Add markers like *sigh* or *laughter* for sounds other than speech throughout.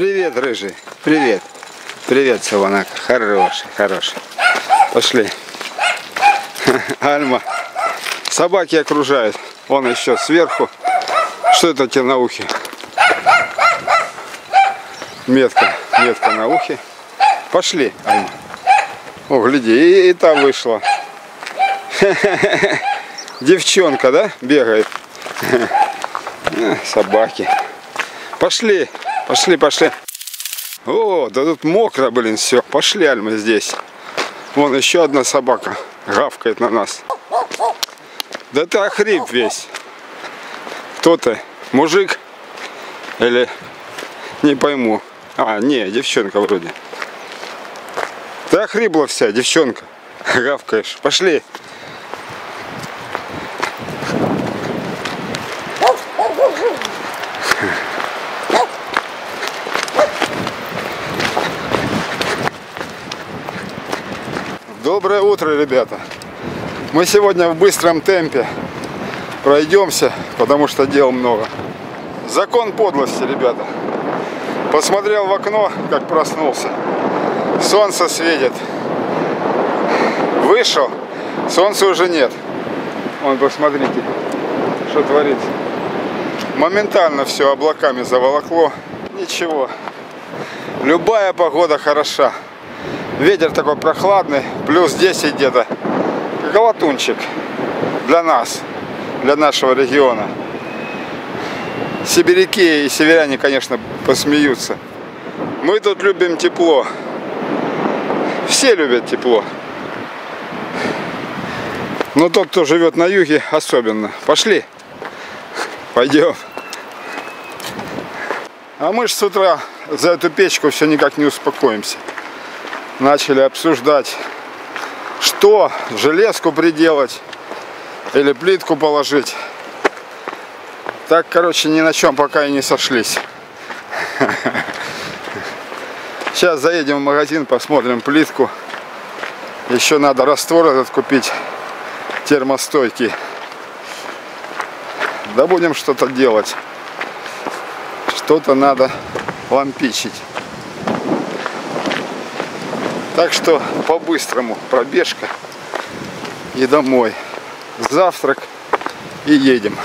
Привет, рыжий. Привет. Привет, Саванак. Хороший, хороший. Пошли. *laughs* Альма. Собаки окружают. Он еще сверху. Что это у тебя на ухе? Метка. Метка на ухе. Пошли, Альма. О, гляди, и, и та вышла. *laughs* Девчонка, да, бегает? *laughs* Собаки. Пошли, пошли, пошли. О, да тут мокро, блин, все. Пошли, Альма, здесь. Вон еще одна собака гавкает на нас. Да ты охрип весь. Кто ты? Мужик? Или не пойму. А, не, девчонка вроде. Ты охрипла вся, девчонка. Гавкаешь. Пошли. Доброе утро, ребята. Мы сегодня в быстром темпе пройдемся, потому что дел много. Закон подлости, ребята. Посмотрел в окно, как проснулся. Солнце светит. Вышел, солнца уже нет. Вон, посмотрите, что творится. Моментально все облаками заволокло. Ничего. Любая погода хороша. Ветер такой прохладный, плюс 10 где-то. Колотунчик для нас, для нашего региона. Сибиряки и северяне, конечно, посмеются. Мы тут любим тепло. Все любят тепло. Но тот, кто живет на юге, особенно. Пошли. Пойдем. А мы ж с утра за эту печку все никак не успокоимся начали обсуждать, что железку приделать или плитку положить. Так, короче, ни на чем пока и не сошлись. *laughs* Сейчас заедем в магазин, посмотрим плитку. Еще надо раствор этот купить, термостойкий. Да будем что-то делать. Что-то надо лампичить. Так что по-быстрому пробежка и домой. Завтрак и едем.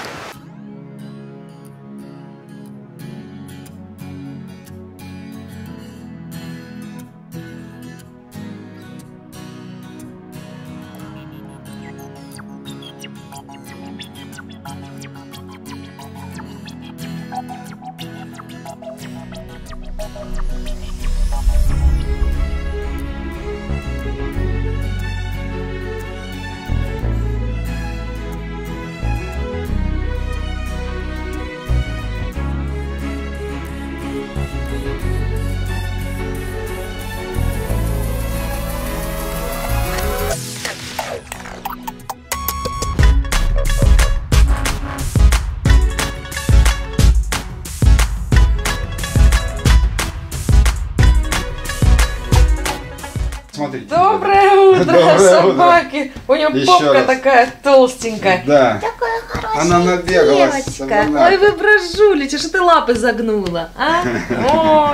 Доброе собаки. У нее Еще попка раз. такая толстенькая. Да. Такая хорошая Она набегалась. девочка. Она- Ой, вы брожулите, что ты лапы загнула, а?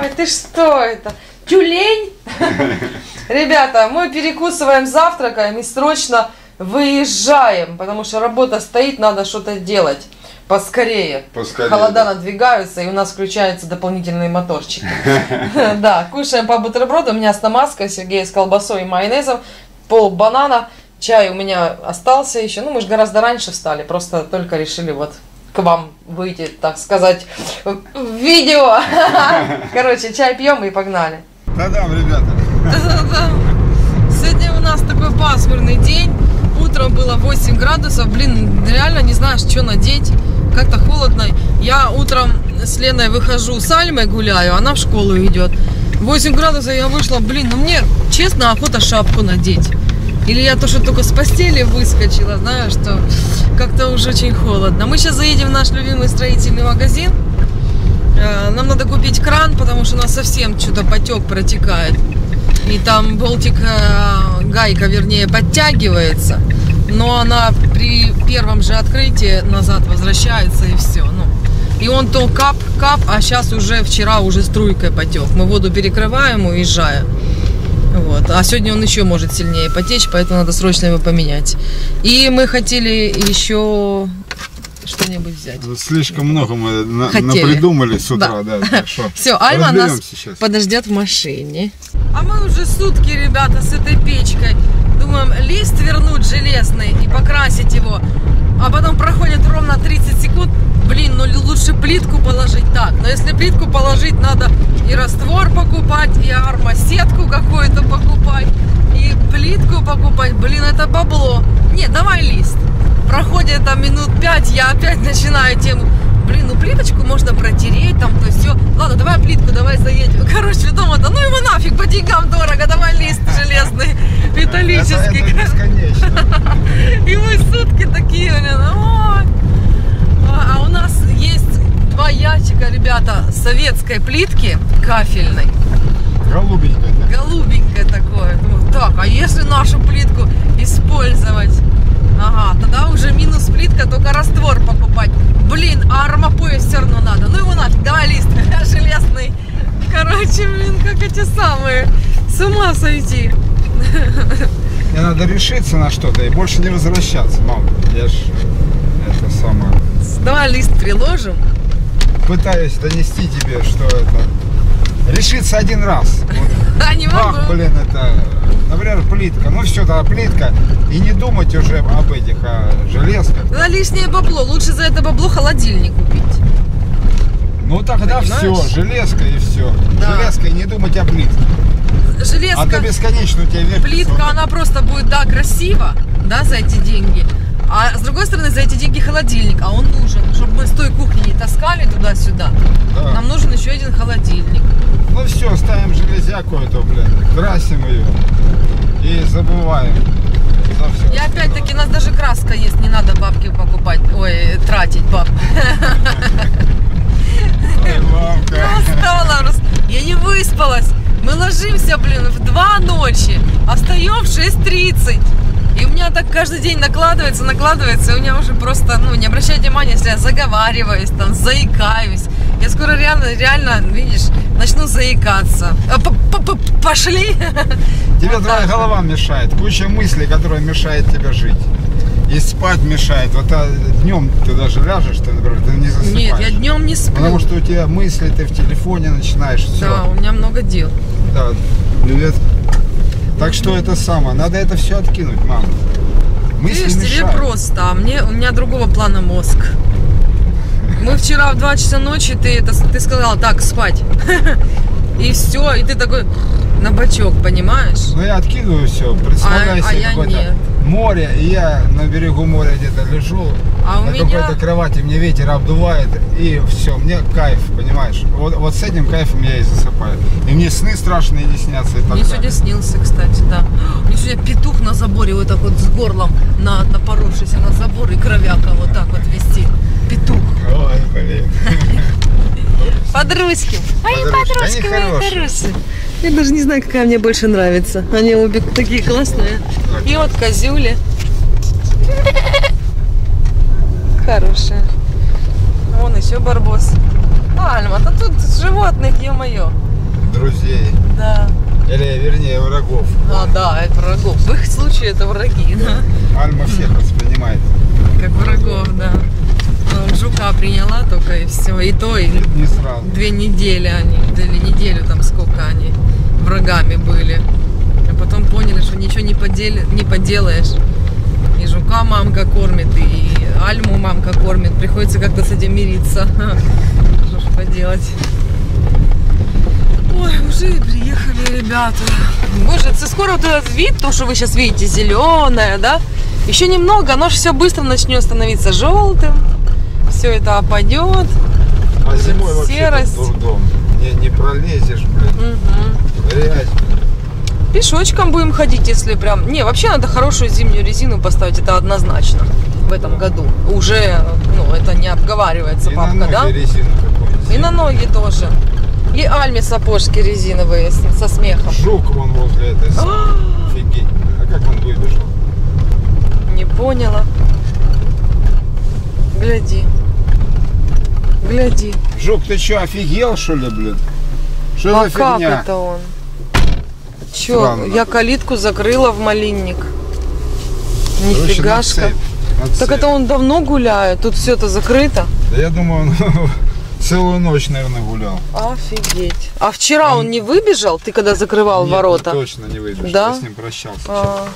*laughs* Ой, ты что это? Тюлень? *laughs* Ребята, мы перекусываем, завтракаем и срочно выезжаем, потому что работа стоит, надо что-то делать. Поскорее. Поскорее, Холода да. надвигаются, и у нас включаются дополнительные моторчики. *laughs* Да, кушаем по бутерброду. У меня с намазкой, Сергей с колбасой и майонезом, пол банана. Чай у меня остался еще. Ну, мы же гораздо раньше встали, просто только решили вот к вам выйти, так сказать, в видео. *laughs* Короче, чай пьем и погнали. Та-дам, ребята. Сегодня у нас такой пасмурный день. Утром было 8 градусов. Блин, реально не знаешь, что надеть. Как-то холодно. Я утром с Леной выхожу с Альмой гуляю, она в школу идет. 8 градусов я вышла, блин, ну мне честно охота шапку надеть. Или я то, что только с постели выскочила, знаешь, что как-то уже очень холодно. Мы сейчас заедем в наш любимый строительный магазин. Э, Нам надо купить кран, потому что у нас совсем что-то потек протекает. И там болтик, э, гайка, вернее, подтягивается. Но она при первом же открытии назад возвращается и все. Ну, И он то кап-кап, а сейчас уже вчера уже струйкой потек. Мы воду перекрываем, уезжая. Вот. А сегодня он еще может сильнее потечь, поэтому надо срочно его поменять. И мы хотели еще что-нибудь взять. Слишком много мы на, Хотели. напридумали с утра, да. *laughs* что Все, Альма нас сейчас. подождет в машине. А мы уже сутки, ребята, с этой печкой. Думаем, лист вернуть железный и покрасить его. А потом проходит ровно 30 секунд. Блин, ну лучше плитку положить так. Но если плитку положить, надо и раствор покупать, и армосетку какую-то покупать, и плитку покупать. Блин, это бабло. Нет, давай лист. Проходит там минут 5, я опять начинаю тему. Блин, ну плиточку можно протереть, там, то есть все. Ладно, давай плитку, давай заедем. *laughs* Короче, дома-то, ну его нафиг, по деньгам дорого, давай лист железный, *laughs* металлический. Это, это. *laughs* И мы сутки такие, блин, ой. А а у нас есть два ящика, ребята, советской плитки кафельной, Голубенькая. да. голубенькое такое. Думаю, так, а если нашу плитку использовать? Ага, тогда уже минус плитка, только раствор покупать. Блин, а армопояс все равно надо. Ну его нафиг, давай лист *laughs* железный. Короче, блин, как эти самые. С ума сойти. Мне надо решиться на что-то и больше не возвращаться, мам. Я ж это самое. Давай лист приложим. Пытаюсь донести тебе, что это решиться один раз. Вот. *laughs* А не могу. Ах, блин, это, например, плитка. Ну все, тогда плитка. И не думать уже об этих о железках. На лишнее бабло. Лучше за это бабло холодильник купить. Ну тогда Понимаешь? все, железка и все. Да. Железка и не думать о плитке. Железка, А то бесконечно у тебя вертится. плитка, она просто будет, да, красиво, да, за эти деньги. А с другой стороны, за эти деньги холодильник, а он нужен, чтобы мы с той кухни не таскали туда-сюда. Да. Нам нужен еще один холодильник. Ну все, ставим железяку эту, блин, красим ее и забываем за все. И опять-таки, у нас даже краска есть, не надо бабки покупать, ой, тратить баб. Я устала, я не выспалась. Мы ложимся, блин, в 2 ночи, а встаем в 6.30. И у меня так каждый день накладывается, накладывается, и у меня уже просто, ну, не обращайте внимания, если я заговариваюсь, там, заикаюсь. Я скоро реально, реально, видишь, начну заикаться. П- п- п- Пошли! *laughs* Тебе Вот твоя так. голова мешает, куча мыслей, которая мешает тебе жить. И спать мешает. Вот а, днем ты даже ляжешь, ты, например, ты не засыпаешь. Нет, я днем не сплю. Потому что у тебя мысли, ты в телефоне начинаешь, все. Да, у меня много дел. Да, привет. Так что это самое, надо это все откинуть, мама. Мысли Видишь, тебе мешают. просто, а мне, у меня другого плана мозг. Мы вчера в 2 часа ночи, ты, это, ты сказала, так, спать. *laughs* И все, и ты такой на бочок, понимаешь? Ну я откидываю все, представляю А- а себе я какое-то нет. Море, и я на берегу моря где-то лежу, А на меня- какой-то кровати, мне ветер обдувает, и все, мне кайф, понимаешь? Вот, вот с этим кайфом я и засыпаю. И мне сны страшные не снятся и так Мне далее. сегодня снился, кстати, да. Мне сегодня петух на заборе вот так вот с горлом, на, напоровшийся на забор, и кровяка вот так вот вести. Петух. Ой, блин. *laughs* Подружки. Ай, Подружки, мои хорошие. Я даже не знаю, какая мне больше нравится. Они обе такие классные. И вот козюли. Хорошие. Вон еще барбос. Альма, да тут животных, ё-моё. Друзей. Да. Или, вернее, врагов. А, да, это врагов. В их случае это враги, да. Альма всех воспринимает. Как врагов, да. Ну, жука приняла только и все. И то, и Не сразу. две недели они, неделю там сколько они врагами были. А потом поняли, что ничего не, подели, не поделаешь. И жука мамка кормит, и альму мамка кормит. Приходится как-то с этим мириться. *laughs* Что ж поделать. Ой, уже приехали ребята. Боже, это скоро вот этот вид, то, что вы сейчас видите, зеленое, да? Еще немного, оно же все быстро начнет становиться желтым. Все это опадет. А зимой вообще Серость. дурдом. Не, не пролезешь, блин. Грязь. Пешочком будем ходить, если прям... Не, вообще надо хорошую зимнюю резину поставить, это однозначно в этом году. Уже, ну, это не обговаривается, И папка, на ноги да? резину. И на ноги тоже. И Альме сапожки резиновые со смехом. Жук вон возле этой самой. Офигеть. А как он выбежал? Не поняла. Гляди. Гляди. Жук, ты что, офигел, что ли, блин? Что а за как фигня? это он? Странно. я калитку закрыла в малинник. Короче, на Нифигашка. цепь, на Так это он давно гуляет, тут все это закрыто. Да я думаю, он *laughs* целую ночь, наверное, гулял. Офигеть. А вчера он не выбежал, ты когда закрывал Нет, ворота? точно не выйдешь. Да? Я с ним прощался. А,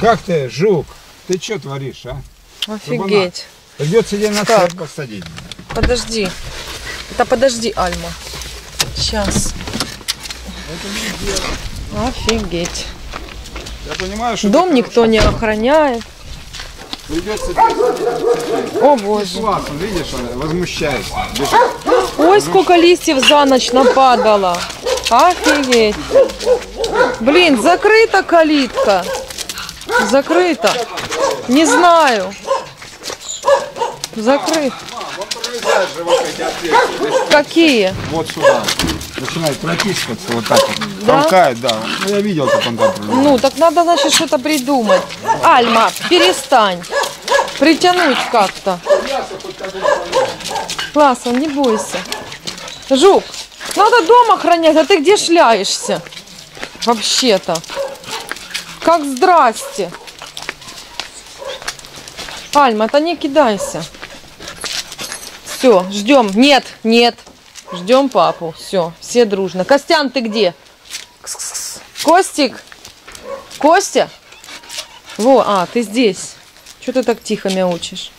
Как ты, жук? Ты что творишь, а? офигеть. Придется тебе на цепь посадить. Подожди. Это подожди, Альма. Сейчас. Офигеть. Я понимаю, что Дом никто не охраняет. Придется О боже. он, видишь, он возмущается. Бежит. Ой, сколько листьев за ночь нападало. Офигеть. Блин, закрыта калитка. Закрыта. Не знаю. Закрыт. Эти отверстия. Какие? Вот сюда. Начинает протискиваться вот так вот. Да? Толкает, да. Ну, я видел, как он там. Ну, так надо, значит, что-то придумать. Альма, перестань. Притянуть как-то. Классно, не бойся. Жук, надо дом охранять, а ты где шляешься? Вообще-то. Как здрасте. Альма, это не кидайся. Все, ждем. Нет, нет. Ждем папу. Все, все дружно. Костян, ты где? Костик? Костя? Во, а, ты здесь. Что ты так тихо мяучишь?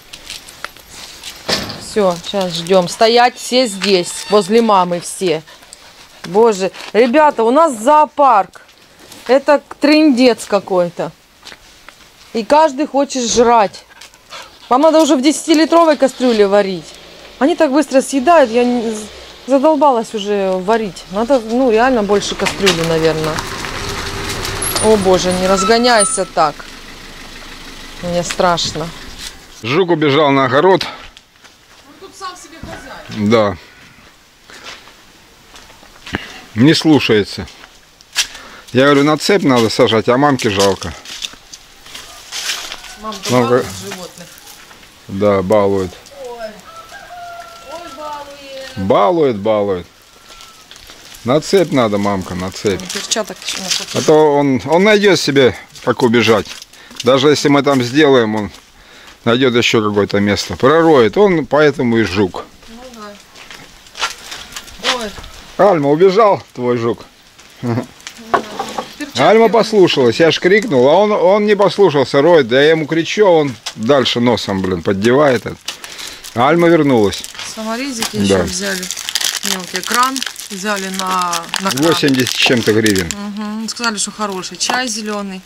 Все, сейчас ждем. Стоять все здесь, возле мамы все. Боже, ребята, у нас зоопарк. Это трындец какой-то. И каждый хочет жрать. Вам надо уже в 10-литровой кастрюле варить. Они так быстро съедают, я не- задолбалась уже варить. Надо, ну, реально больше кастрюли, наверное. О боже, не разгоняйся так. Мне страшно. Жук убежал на огород. тут сам себе хозяин. Да. Не слушается. Я говорю, на цепь надо сажать, а мамке жалко. Мам, как- животных. Да, балует. Балует. Балует. На цепь надо, мамка, на цепь. Перчаток еще на А то он, он найдет себе, как убежать. Даже если мы там сделаем, он найдет еще какое-то место. Пророет. Он поэтому и жук. Ну да. Ой, Альма, убежал твой жук. перчатки. Альма послушалась, я ж крикнул, а он, он не послушался, роет. Да я ему кричу, он дальше носом, блин, поддевает. это. Альма вернулась. Саморезики Да. еще взяли. Мелкий кран взяли на, на кран. 80 с чем-то гривен. Мгм. Сказали, что хороший. Чай зеленый.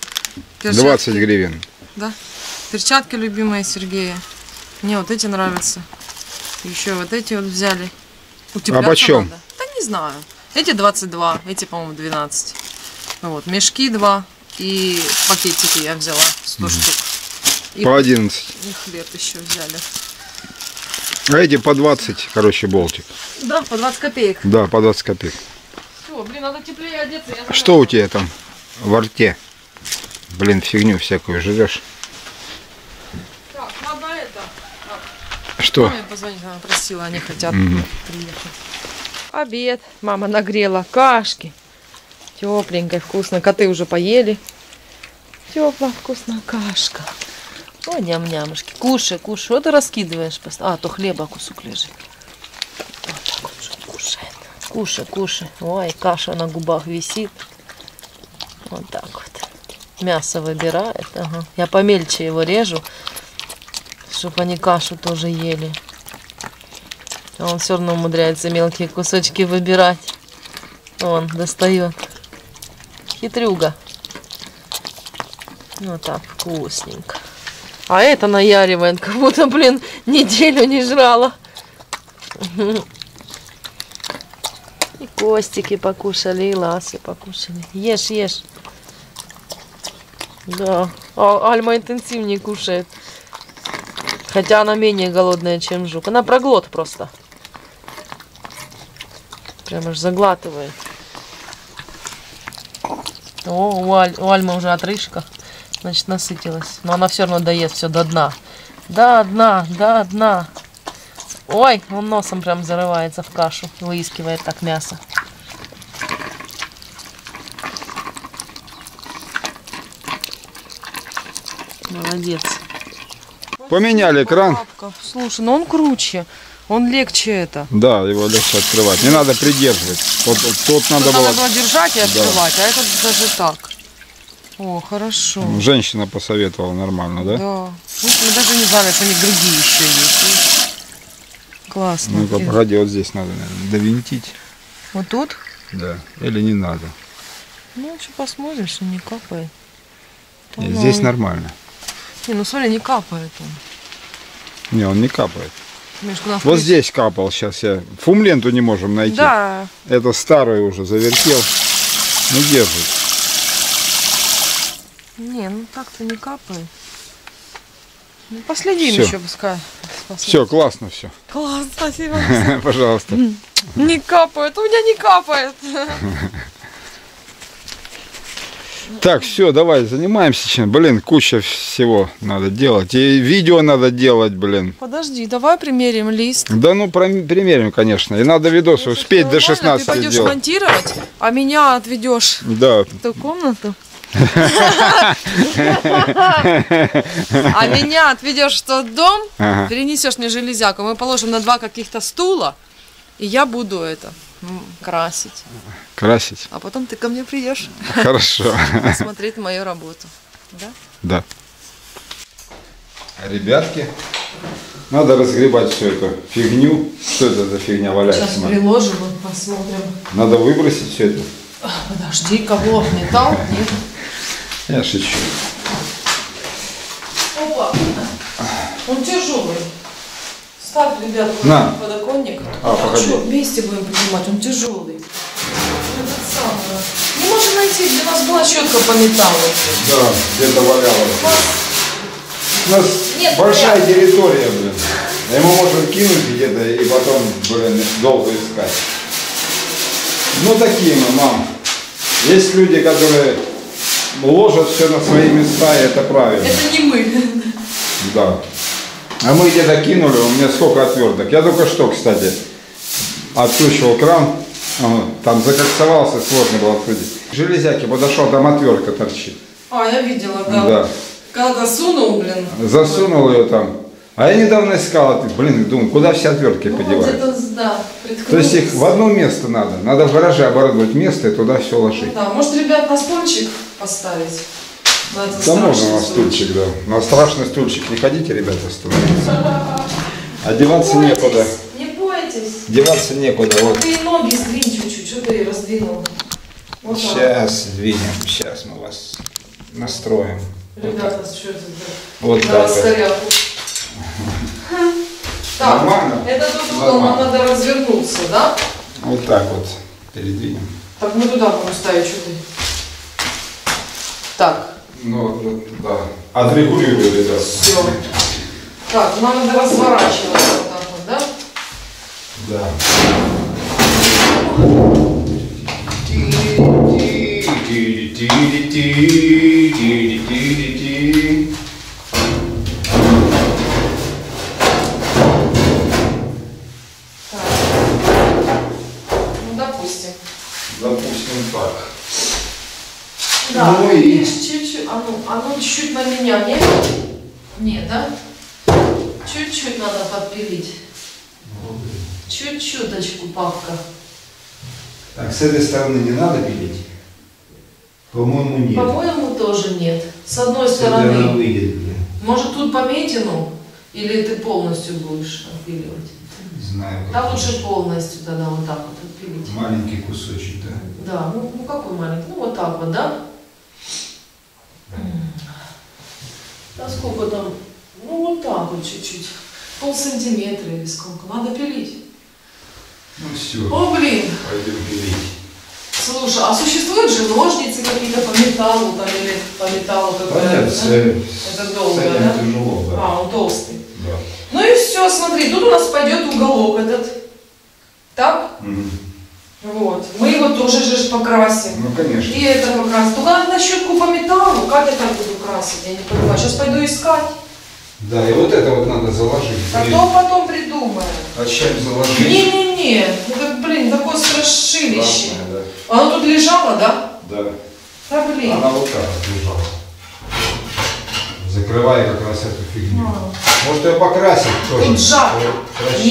Перчатки. 20 гривен. Да. Перчатки любимые Сергея. Мне вот эти нравятся. Еще вот эти вот взяли. Утепляться А почем? надо. Да не знаю. Эти 22, эти, по-моему, 12. Вот, мешки два и пакетики я взяла 100 штук. И, По 11. и хлеб еще взяли. А эти по 20, короче, болтик. Да, по 20 копеек. Да, по 20 копеек. Все, блин, надо теплее одеться. я Что у тебя там во рте? Блин, фигню всякую жрешь. Так, надо это. Что? Маме позвонить, она просила, они хотят приехать. Обед. Мама нагрела кашки. Тепленькой, вкусно. Коты уже поели. Теплая, вкусная кашка. О, ням-нямушки. Кушай, кушай. Что ты раскидываешь? А, то хлеба кусок лежит. Вот так вот кушает. Кушай, кушай. Ой, каша на губах висит. Вот так вот. Мясо выбирает. Ага. Я помельче его режу, чтобы они кашу тоже ели. А он все равно умудряется мелкие кусочки выбирать. Он достает. Хитрюга. Ну так, вкусненько. А это наяривает, как будто, блин, неделю не жрала. И костики покушали, и ласы покушали. Ешь, ешь. Да. А Альма интенсивнее кушает. Хотя она менее голодная, чем жук. Она проглот просто. Прям аж заглатывает. О, у, Аль- у Альмы уже отрыжка. Значит, насытилась. Но она все равно доест все до дна. До дна, до дна. Ой, он носом прям зарывается в кашу, выискивает так мясо. Молодец. Поменяли кран. Слушай, ну он круче. Он легче это. Да, его легче открывать. Не надо придерживать. Вот, вот тут надо Тут было... надо было держать и открывать, а этот даже так. О, хорошо. Женщина посоветовала нормально, да? Да. Слушай, мы даже не знали, что у них другие еще есть. Классно. Ну-ка, погоди, вот здесь надо, наверное, довинтить. Вот тут? Да. Или не надо. Ну, что посмотрим, что не капает. Да Нет, ну, здесь нормально. Не, ну смотри, не капает он. Не, он не капает. Мишка, Вот здесь капал сейчас я. Фумленту не можем найти. Да. Это старый уже завертел. Не держит. Не, ну так-то не капает. Ну, последим Всё. еще пускай. Все, классно все. Класс, спасибо. *laughs* Пожалуйста. Не капает, у меня не капает. Так, все, давай занимаемся чем. Блин, куча всего надо делать. И видео надо делать, блин. Подожди, давай примерим лист. Да ну, примерим, конечно. И надо видосы успеть до Нормально, 16 Ты пойдешь сделать. монтировать, а меня отведешь Да, в ту комнату. А *laughs* меня отведешь в тот дом, перенесешь мне железяку, мы положим на два каких-то стула, и я буду это красить. красить. А потом ты ко мне придешь Хорошо. *laughs* посмотреть мою работу. Да? Да. Ребятки, надо разгребать всю эту фигню. Что это за фигня валяется? Сейчас приложим посмотрим. Надо выбросить все это. Подожди, кого? Металл? Нет. Я шучу. Опа. Он тяжелый. Ставь, ребят, На. подоконник. А, погоди. что, вместе будем поднимать, он тяжелый. Этот самый. Не можем найти, где у нас была щетка по металлу. Да, где-то валялось. У нас Нет, большая территория, блин. И мы можем кинуть где-то и потом, блин, долго искать. Ну такие мы, мам. Есть люди, которые ложат все на свои места, и это правильно. Это не мы. Да. А мы где-то кинули, у меня сколько отверток. Я только что, кстати, откручивал кран. Он Там закоксовался, сложно было открутить. Железяки подошел, там отвертка торчит. А, я видела, да. Да. Когда сунул, блин. Засунул ее там. А я недавно искал, а блин, думаю, куда все отвертки Ну, подевать? да, То есть их в одно место надо. Надо в гараже оборудовать место и туда все ложить. Да, может, ребят, на стульчик поставить? Да можно на стульчик, да. На страшный стульчик не ходите, ребята, становиться. Одеваться Не некуда. Не бойтесь. Деваться некуда. Вот. Ты ноги сдвинь чуть-чуть, что ты раздвинул? Вот так. Сейчас двинем, сейчас мы вас настроим. Ребята, что это Вот так вот. Так, Нормально? это тут угол, нам надо развернуться, да? Вот так вот передвинем. Так, мы туда будем ставить, что ты. Так, Ну, ну, да. Отрегулируй, ребят. все. Так, нам надо разворачиваться вот так вот, да? Да. Ну, Да, Ну и- видишь, чуть-чуть, а ну, а ну чуть на меня, нет? Нет, да? Чуть-чуть надо подпилить. Чуть-чуточку, папка. Так, с этой стороны не надо пилить? По-моему, нет. По-моему, тоже нет. С одной С этой она стороны. выйдет, блин. Может, тут пометину? Или ты полностью будешь отпиливать? Не знаю. Да лучше полностью тогда вот так вот отпилить. Маленький кусочек, да? Да, ну, ну какой маленький? Ну вот так вот, да? Да сколько там? Ну вот так вот чуть-чуть. Пол сантиметра или сколько. Надо пилить. Ну все, О, блин. пойдем пилить. Слушай, а существуют же ножницы какие-то по металлу там или по металлу какая-то? да? Это долго, да? тяжело, да. А, он толстый. да. Ну и все, смотри, тут у нас пойдет уголок этот. Так? Мгм. Вот. Мы его тоже же покрасим. Ну, конечно. И это покрасим. Только надо на щетку по металлу. Как я так буду красить? Я не понимаю. Сейчас пойду искать. Да, и вот это вот надо заложить. блин. Потом, потом придумаем. А чем заложить? Не-не-не, ну как, блин, такое страшилище. Красное, Оно тут лежало, да? да. Да. Да, блин. Она вот так вот лежала. Закрывай как раз эту фигню. А. Может ее покрасить тоже? Тут жар. Э,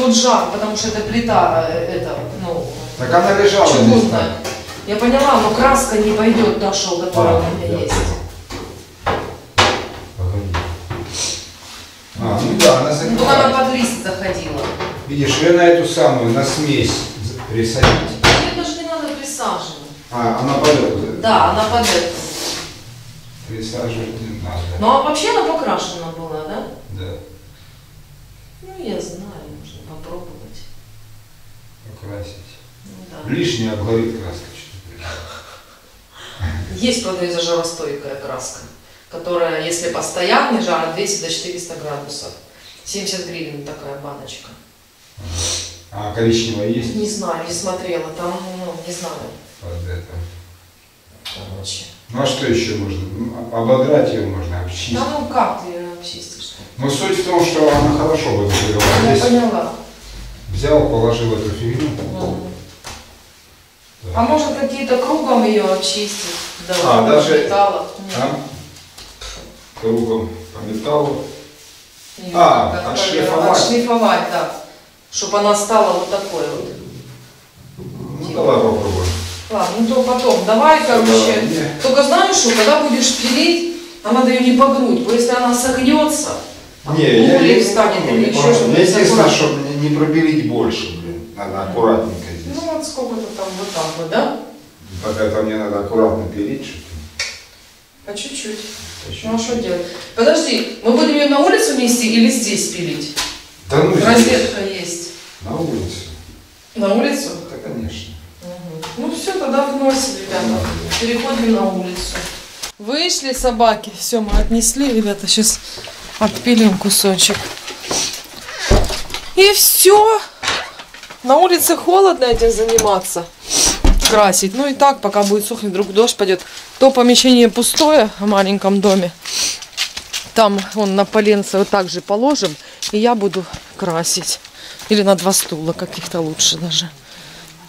Тут жар, потому что это плита, э, это, ну, Так она лежала чугунная. Я поняла, но краска не пойдет та, что, которая А, у меня я есть. А, ну да, она Ну, только она закрывает. под лист заходила. Видишь, ее на эту самую, на смесь присадить. Мне даже не надо присаживать. А, она под эту. Да, она под это. Присаживать не надо. Ну, а вообще она покрашена была, да? Да, Ну, я знаю. Покрасить. Ну, да. Лишняя обгорит краска. что-то. Есть, продается жаростойкая краска, которая, если постоянный жар, от 200 до 400 градусов. 70 гривен такая баночка. А коричневая есть? Не знаю, не смотрела, там, ну, не знаю, Под это. короче. Ну а что еще можно? Ну, Ободрать ее можно, обчистить. Да ну как ты ее обчистишь? Но суть в том, что она хорошо закрывала. Я Здесь поняла. Взял, положил эту фигню. Мгм. Да. А может какие-то кругом ее обчистить? Да, А, даже- металлов. А? Кругом по металлу. Нет, А, отшлифовать. Отшлифовать, да. Чтобы она стала вот такой вот. Ну давай попробуем. Ладно, ну то потом. Давай, короче. Да, не. Только знаешь что, когда будешь пилить, а надо ее не по грудь, если она согнется, угли встанет или еще что-то. Я единственное, чтобы не пропилить больше, блин. Надо аккуратненько здесь. Ну вот сколько-то там вот так вот, да? Вот это мне надо аккуратно пилить, что-то. По чуть-чуть. Ну а что делать? Подожди, мы будем ее на улицу нести или здесь пилить? Да ну здесь, Розетка есть. на улицу. На улицу? Да, конечно. Мгм. Ну все, тогда вносим, ребята. Переходим на улицу. Вышли собаки, все, мы отнесли, ребята, сейчас отпилим кусочек. И все. На улице холодно этим заниматься. Красить. Ну и так, пока будет сухнуть, вдруг дождь пойдет. То помещение пустое в маленьком доме. Там вон на поленце вот так же положим. И я буду красить. Или на два стула каких-то лучше даже.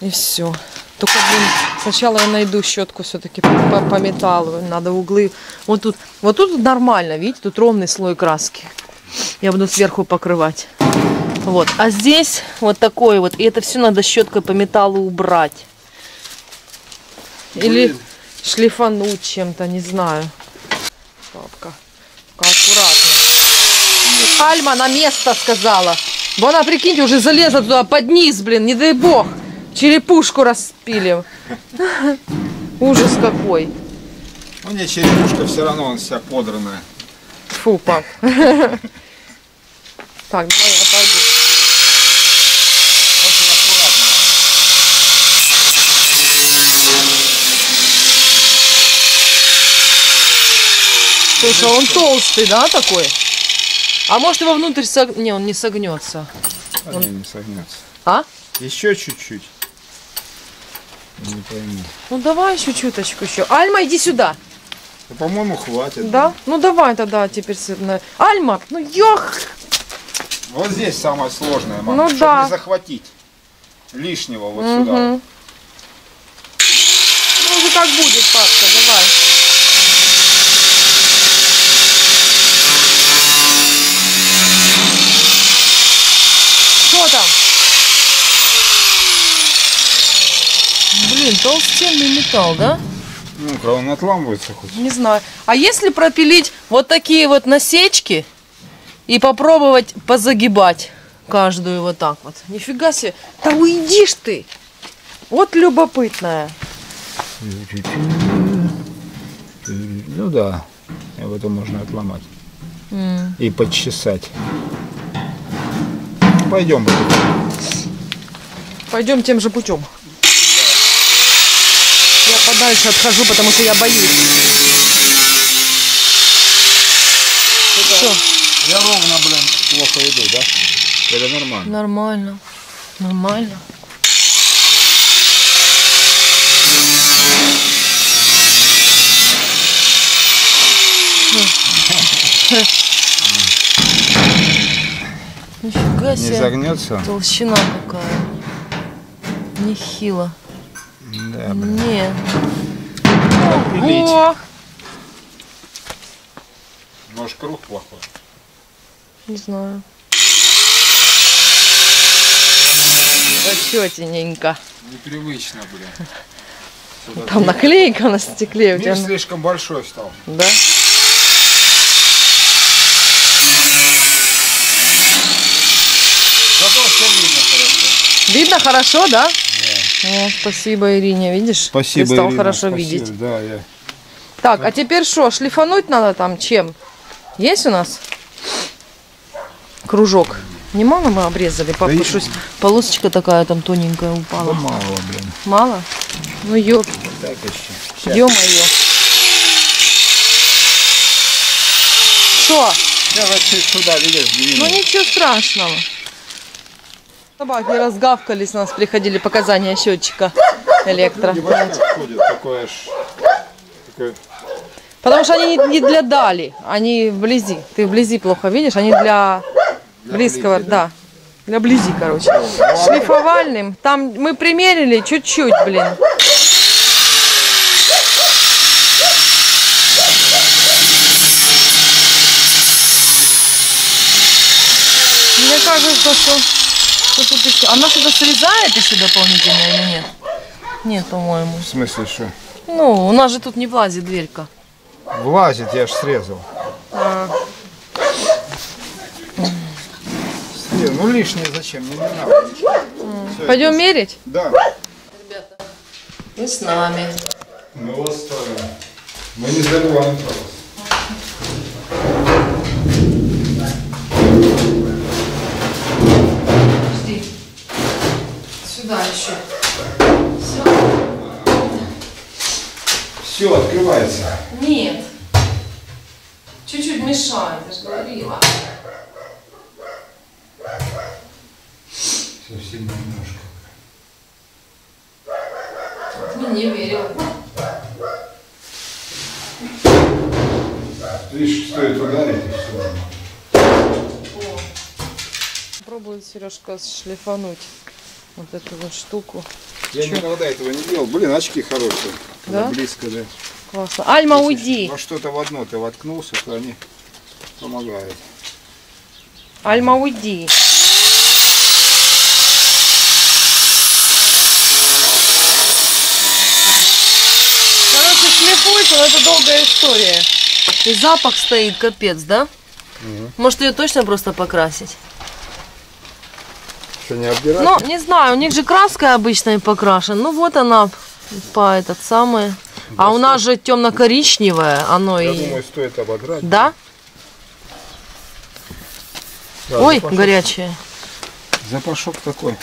И все. Только, блин, сначала я найду щетку все-таки по- по металлу. Надо углы. Вот тут, вот тут нормально, видите, тут ровный слой краски. Я буду сверху покрывать. Вот. А здесь вот такой вот. И это все надо щеткой по металлу убрать. Или Блин. шлифануть чем-то, не знаю. Папка. Аккуратно. Альма на место сказала. Бо она, прикиньте, уже залезла туда под низ, блин, не дай бог. Черепушку распилим. *laughs* Ужас какой. Ну не, черепушка все равно он вся подранная. Фу, пап. *laughs* Так, давай я пойду. Слушай, он толстый, да, такой? А может его внутрь сог... Не, он не согнется. А не, не согнется. А? Еще чуть-чуть. Не пойму. Ну давай еще чуточку еще. Альма, иди сюда. Да, по-моему, хватит. Да? Ну давай тогда теперь. Альма, ну ёх! Вот здесь самое сложное, мама. Ну чтобы да. не захватить лишнего вот Мгм. сюда. Ну уже как будет, папка, давай. Что там? Блин, толстенный металл, да? Ну-ка, он отламывается хоть. Не знаю. А если пропилить вот такие вот насечки и попробовать позагибать каждую вот так вот? Нифига себе. Да уйдишь ты. Вот любопытная. Ну да, это можно отломать и подчесать. Пойдем, Пойдем тем же путем дальше отхожу, потому что я боюсь. Все. Я ровно, блин, плохо иду, да? Это нормально? Нормально. Нормально. *laughs* Нифига себе. Не загнется? Толщина какая. Нехило. Не. Ого! Может, круг плохой? Не знаю. Зачетененько. Непривычно, блин. *laughs* Там наклейка на стекле у тебя. Мир слишком большой стал. Да? Зато все видно хорошо. Видно хорошо, да? О, спасибо, Ирине, видишь? Ты стал Ирина, хорошо спасибо. видеть. Да, я. Так, а теперь что, шлифануть надо там чем? Есть у нас кружок? Немало мы обрезали, Да щось полосочка такая там тоненькая упала. мало, блин. Мало? Ну еще. ё-моё. Что? Я вообще сюда, видишь, Ну ничего страшного. Собаки разгавкались, у нас приходили показания счетчика электро. Такое ж... Такое... Потому что они не- для дали, они вблизи. Ты вблизи плохо видишь, они для, близкого, близи, да. Для близи, короче. Шлифовальным. Там мы примерили чуть-чуть, блин. Мне кажется, что, что тут еще... Она что-то срезает еще дополнительно или нет? Нет, по-моему. В смысле, что? Ну, у нас же тут не влазит дверька. Влазит, я ж срезал. А, Не, ну лишнее зачем? Мне не надо. Пойдем мерить? Да. И с нами. Мы вас ставим. Мы не забываем про вас. Сюда еще. Все, открывается. Нет. Чуть-чуть мешает, я же говорила. Совсем немножко. Мне не верил. Видишь, стоит ударить и все. Пробует Сережка шлифануть вот эту вот штуку. Я никогда этого не делал. Блин, очки хорошие. Да? близко, да. Классно. Альма, Если уйди. Во что-то в одно ты воткнулся, то они помогают. Альма, уйди. Короче, шлифуется, но это долгая история. И запах стоит, капец, да? Может ее точно просто покрасить? Что, не обдирать? Ну, не знаю, у них же краской обычной покрашен. Ну вот она по этот самый. А у нас же темно-коричневое, оно Я и... думаю, стоит ободрать. Да? Да, Ой, запашок- горячее. Запашок такой.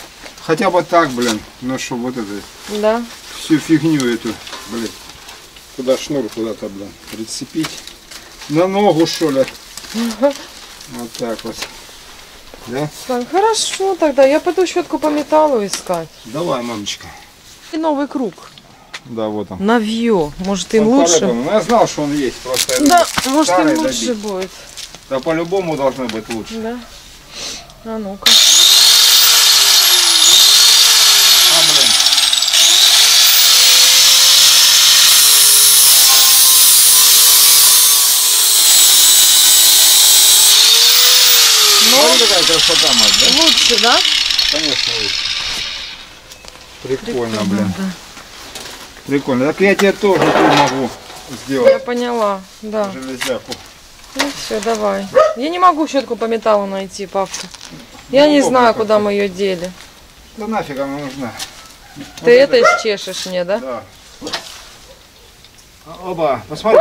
Хотя бы так, блин. Ну, чтобы вот это, Да. всю фигню эту, блин. Куда шнур куда-то, блин, прицепить. На ногу, что ли? *laughs* Вот так вот. Да? Так, хорошо тогда. Я пойду щетку по металлу искать. Давай, мамочка. И новый круг. Да, вот он. Навье. Может, им Он лучше? Ну, я знал, что он есть. Просто Да, может, им лучше добить. будет. Да по-любому должно быть лучше. Да. А ну-ка. А, блин. Ну, Смотри, какая красота, мать, да? лучше, да? Конечно, лучше. Прикольно, блин. Прикольно. Так я тебе тоже тут могу Я сделать поняла, да. железяку. Ну все, давай. Я не могу щетку по металлу найти, папка. Я не удобно знаю, куда мы ее дели. Да нафиг она нужна. Ты это исчешешь мне, да? Да. Оба, посмотри.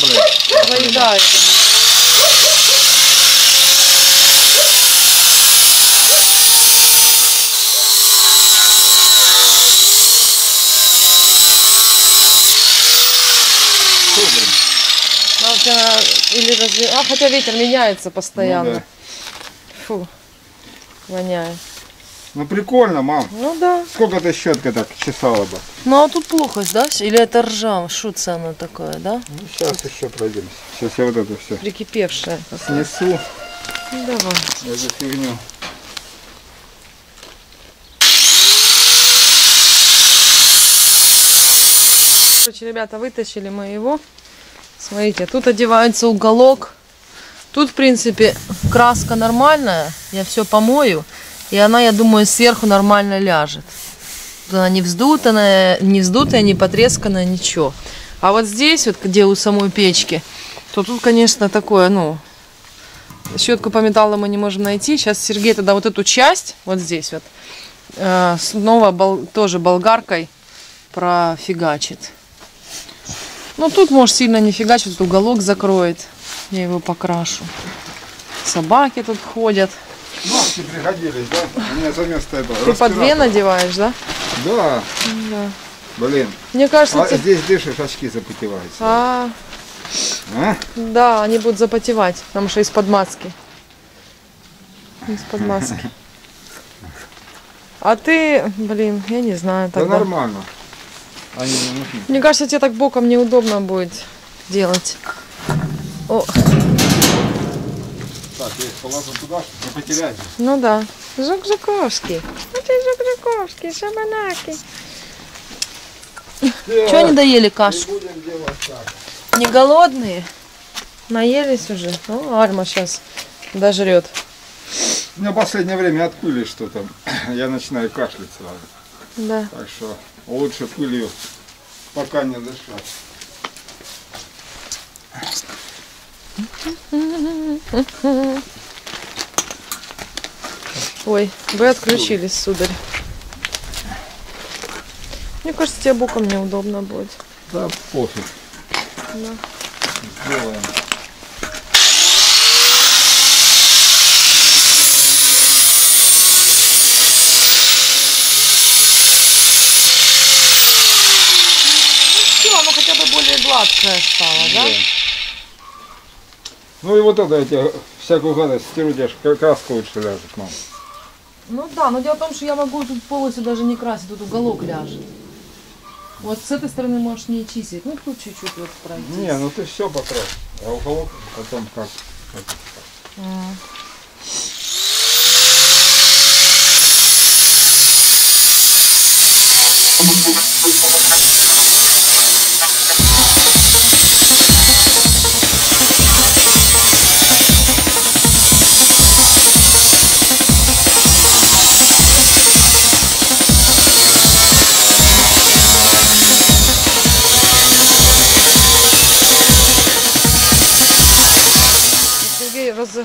как она блин. Надо или разве... А, хотя ветер меняется постоянно. Ну, да. Фу, воняет. Ну прикольно, мам. Ну да. Сколько ты щеткой так чесала бы? Ну а тут плохость, да? Или это ржа? Це оно такое, да? Ну, сейчас еще пройдемся. Сейчас я вот это все Прикипевшая. снесу, Ну, давай. эту фигню. Короче, ребята, вытащили мы его. Смотрите, тут одевается уголок. Тут, в принципе, краска нормальная. Я все помою. И она, я думаю, сверху нормально ляжет. Она не вздутая, не вздутая, не потресканная, ничего. А вот здесь, вот где у самой печки, то тут, конечно, такое, ну, щетку по металлу мы не можем найти. Сейчас Сергей тогда вот эту часть, вот здесь вот, э, снова бол- тоже болгаркой профигачит. Ну тут, может, сильно не фигачит, уголок закроет. Я его покрашу. Собаки тут ходят. Маски пригодились, да? У меня за место этого. Ты по две надеваешь, да? Да, Да. блин. Мне кажется, А те- здесь дышишь, очки запотеваются. А, А? да, они будут запотевать, потому что из-под маски. Из-под маски. А ты, блин, я не знаю Да тогда. нормально. Они не нужны. Мне кажется, тебе так боком неудобно будет делать. О, Так, я их положу туда, чтобы не потерять. ну да. Жук-жуковский. Ну ты жук-жуковский, шабанаки. Чего не доели кашу? Не голодные? Наелись уже? Ну, Альма сейчас дожрет. У меня в последнее время от пыли что-то. *clears throat* Я начинаю кашлять сразу. Да. Так что лучше пылью пока не дышать. *laughs* Ой, вы отключились, сударь. Мне кажется, тебе боком неудобно будет. Да пофиг. Да. Сделаем. Все, оно хотя бы более гладкое стало, да? Ну и вот это тебе всякую гадость стиру, тебе ж краска лучше ляжет, мам. Ну да, но дело в том, что я могу тут полностью даже не красить, тут уголок ляжет. Вот с этой стороны можешь не чистить. Ну тут чуть-чуть вот пройти. Не, ну ты все покрась. А уголок потом как? как-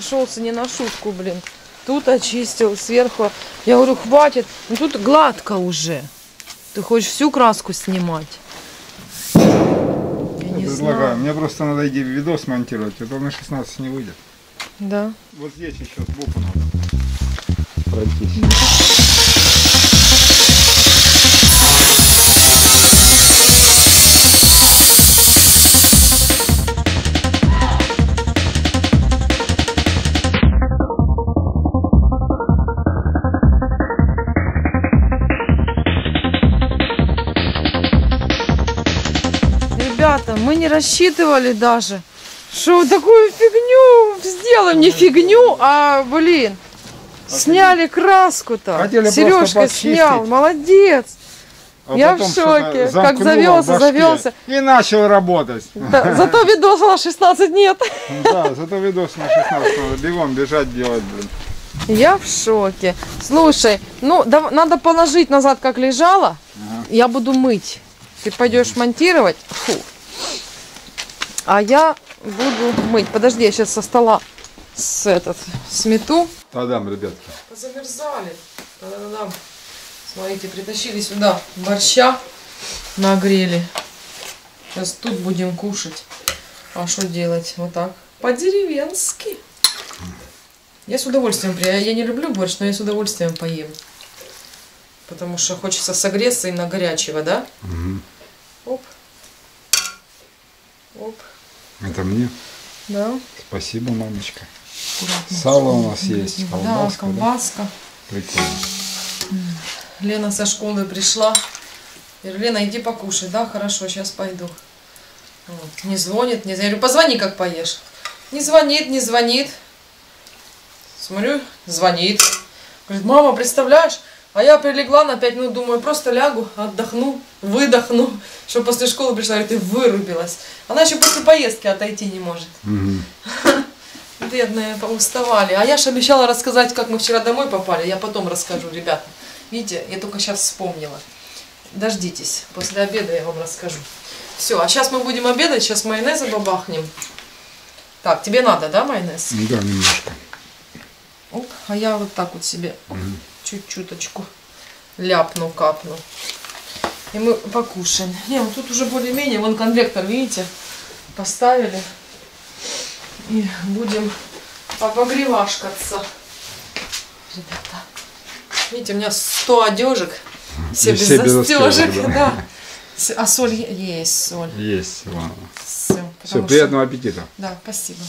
разошелся не на шутку, блин. Тут очистил, сверху. Я говорю, хватит. Ну тут гладко уже. Ты хочешь всю краску снимать? Я не Предлагаю. знаю. Мне просто надо иди видос монтировать, а то на 16 не выйдет. Да. Вот здесь еще сбоку надо пройтись. *laughs* мы не рассчитывали даже, что такую фигню сделаем. Не фигню, а, блин, сняли краску-то. Сережка снял, молодец. А Я в потом шоке. Как завелся, завелся. И начал работать. Да, зато видоса на 16 нет. Да, зато видос на 16 надо бегом бежать делать, блин. Я в шоке. Слушай, ну дав- надо положить назад, как лежало. Я буду мыть. Ты пойдешь монтировать. Фу. А я буду мыть. Подожди, я сейчас со стола с этот смету. Тадам, ребятки. Замерзали. Да-да-да. Смотрите, притащили сюда борща, нагрели. Сейчас тут будем кушать. А что делать? Вот так. По-деревенски. Я с удовольствием, я не люблю борщ, но я с удовольствием поем. Потому что хочется согреться и на горячего, да? Оп. Оп. Это мне. Да. Спасибо, мамочка. Аккуратно. Сало у нас есть, Да, колбаска, да? колбаска. Прикольно. Лена со школы пришла. Я говорю, Лена, иди покушай. Да, хорошо, сейчас пойду. Вот. Не звонит, не звонит. Я говорю, позвони, как поешь. Не звонит, не звонит. Смотрю, звонит. Говорит, мама, представляешь? А я прилегла на 5 минут, думаю, просто лягу, отдохну, выдохну. Что после школы пришла, и вырубилась. Она еще после поездки отойти не может. *laughs* Бедные, уставали. А я же обещала рассказать, как мы вчера домой попали. Я потом расскажу, ребята. Видите, я только сейчас вспомнила. Дождитесь, после обеда я вам расскажу. Все, а сейчас мы будем обедать, сейчас майонеза бабахнем. Так, тебе надо, да, майонез? Да, немножко. Оп, а я вот так вот себе чуть-чуточку ляпну, капну. И мы покушаем. Не, вот тут уже более-менее, вон конвектор, видите, поставили. И будем обогревашкаться. Ребята, видите, у меня 100 одежек, все И без все без застежек, застежек, *laughs* да. да. А соль есть, соль. Есть, ладно. Все, Все, приятного аппетита. Да, спасибо.